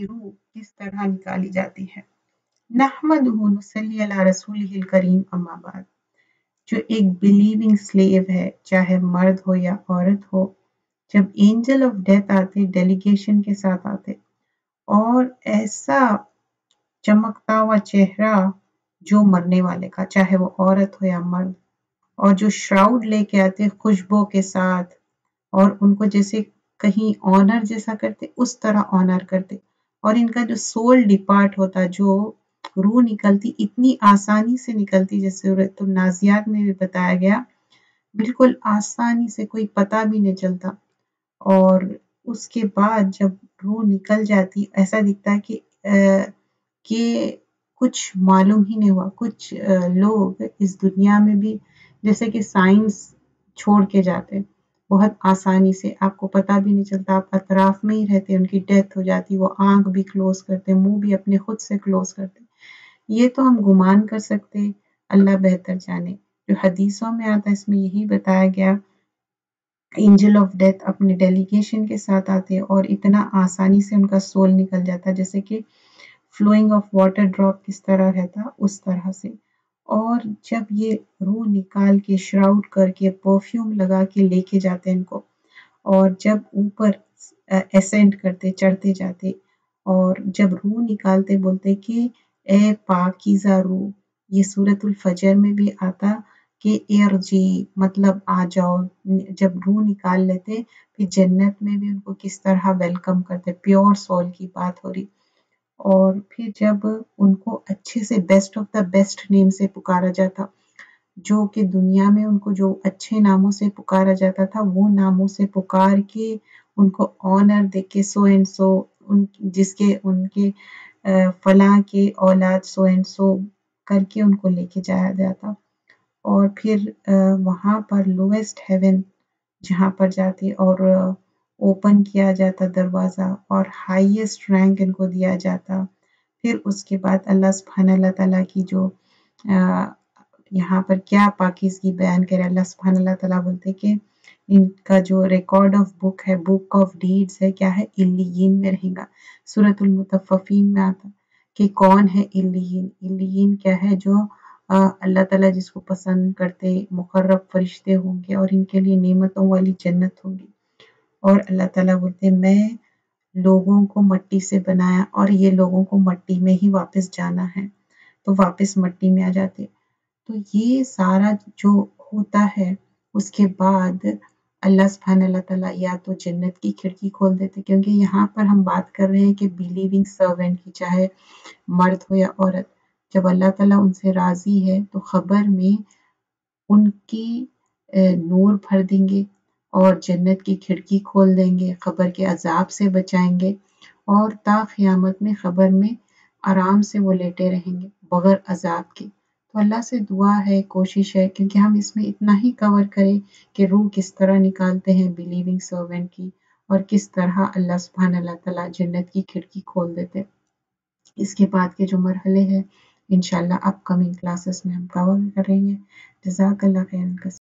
کی روح کس طرح نکالی جاتی ہے۔ نحمد نصلی علی رسول الکریم، اما بعد۔ جو ایک بلیونگ سلیو ہے، چاہے مرد ہو یا عورت ہو، جب اینجل آف ڈیتھ آتے ڈیلیگیشن کے ساتھ آتے، اور ایسا چمکتا ہوا چہرہ جو مرنے والے کا، چاہے وہ عورت ہو یا مرد، اور جو شراؤڈ لے کے آتے خوشبو کے ساتھ، اور ان کو جیسے کہیں آنر جیسا کرتے، اس طرح آنر کرتے۔ اور ان کا جو سول ڈپارٹ ہوتا، جو روح نکلتی اتنی آسانی سے نکلتی، جیسے صورت النازیات میں بھی بتایا گیا، بالکل آسانی سے کوئی پتہ بھی نہیں چلتا۔ اور اس کے بعد جب روح نکل جاتی، ایسا دکھتا ہے کہ کہ کچھ معلوم ہی نہیں ہوا۔ کچھ لوگ اس دنیا میں بھی جیسے کہ سائنس چھوڑ کے جاتے۔ بہت آسانی سے، آپ کو پتہ بھی نہیں چلتا، آپ اطراف میں ہی رہتے، ان کی ڈیتھ ہو جاتی، وہ آنکھ بھی کلوز کرتے، منہ بھی اپنے خود سے کلوز کرتے۔ یہ تو ہم گمان کر سکتے، اللہ بہتر جانے۔ جو حدیثوں میں آتا ہے، اس میں یہی بتایا گیا انجل آف ڈیتھ اپنے ڈیلیگیشن کے ساتھ آتے اور اتنا آسانی سے ان کا سول نکل جاتا، جیسے کہ فلوئنگ آف واٹر ڈراپ کس طرح رہتا، اس طرح سے۔ اور جب یہ روح نکال کے شراؤڈ کر کے پرفیوم لگا کے لے کے جاتے ان کو، اور جب اوپر ایسینڈ کرتے، چڑھتے جاتے، اور جب روح نکالتے بولتے کہ اے پاکیزہ روح، یہ صورت الفجر میں بھی آتا کہ ایر جی مطلب آ جاؤ، جب روح نکال لیتے، پھر جنت میں بھی ان کو کس طرح ویلکم کرتے پیور سول کی بات ہو رہی۔ اور پھر جب ان کو اچھے سے best of the best name سے پکارا جاتا، جو کہ دنیا میں ان کو جو اچھے ناموں سے پکارا جاتا تھا، وہ ناموں سے پکار کے ان کو آنر دے کے سو اینڈ سو ان جس کے، ان کے فلاں کے اولاد سو اینڈ سو کر کے ان کو لے کے جایا جاتا۔ اور پھر وہاں پر لویسٹ ہیون جہاں پر جاتے اور اوپن کیا جاتا دروازہ اور ہائیسٹ رینک ان کو دیا جاتا۔ پھر اس کے بعد اللہ سبحانہ اللہ تعالیٰ کی جو یہاں پر کیا پاکیزگی بیان کرے، اللہ سبحانہ اللہ تعالیٰ بولتے کہ ان کا جو ریکارڈ آف بک ہے بک آف ڈیڈز ہے، کیا ہے؟ الین میں رہے گا۔ صورت المتففین میں آتا کہ کون ہے الین الین کیا ہے؟ جو اللہ تعالیٰ جس کو پسند کرتے، مقرب فرشتے ہوں گے اور ان کے لیے نعمتوں والی جنت ہوگی اور اللہ تعالیٰ بولتے میں لوگوں کو مٹی سے بنایا اور یہ لوگوں کو مٹی میں ہی واپس جانا ہے۔ تو واپس مٹی میں آ جاتے۔ تو یہ سارا جو ہوتا ہے، اس کے بعد اللہ سبحانہ اللہ تعالیٰ یا تو جنت کی کھڑکی کھول دیتے۔ کیونکہ یہاں پر ہم بات کر رہے ہیں کہ بلیونگ سرونٹ کی، چاہے مرد ہو یا عورت، جب اللہ تعالیٰ ان سے راضی ہے تو خبر میں ان کی نور بھر دیں گے۔ اور جنت کی کھڑکی کھول دیں گے خبر کے عذاب سے بچائیں گے اور تا قیامت میں خبر میں آرام سے وہ لیٹے رہیں گے بغیر عذاب کے۔ تو اللہ سے دعا ہے، کوشش ہے، کیونکہ ہم اس میں اتنا ہی کور کریں کہ روح کس طرح نکالتے ہیں بلیونگ سرونٹ کی اور کس طرح اللہ سبحانہ اللہ تعالیٰ جنت کی کھڑکی کھول دیتے اس کے بعد کے جو مرحلے ہیں، انشاءاللہ اپ کمنگ کلاسز میں ہم کور کریں گے۔ جزاک اللہ خیر